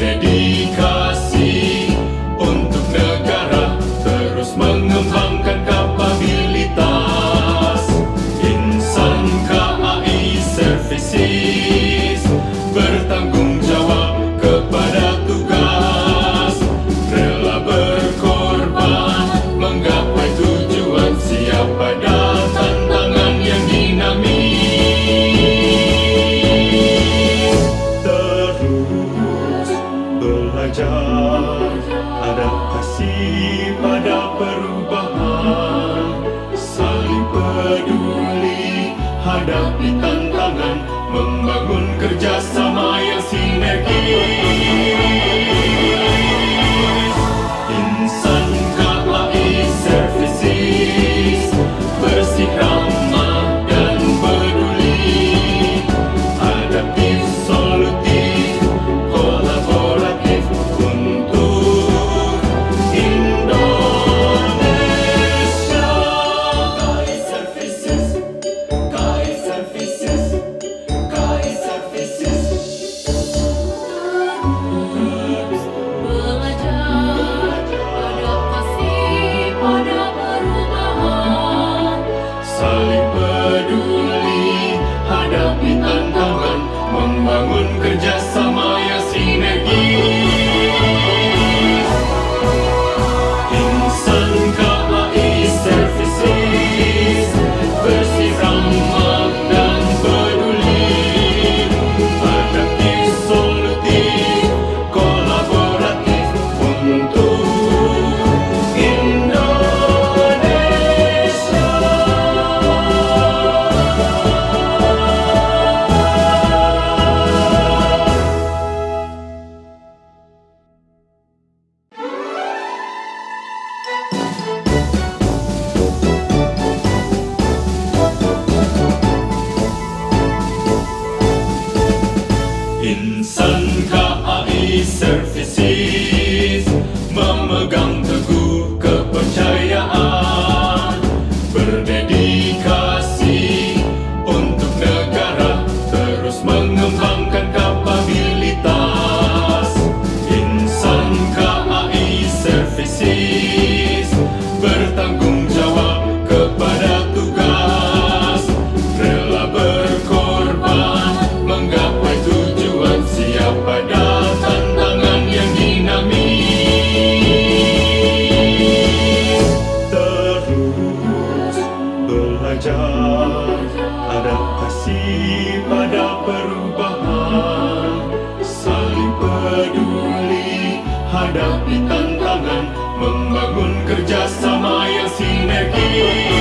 dedica pada perubahan Saling peduli Hadapi tantangan Membangun kerjasama yang sinergi drunken girl. menghadapi tantangan Membangun kerjasama yang sinergi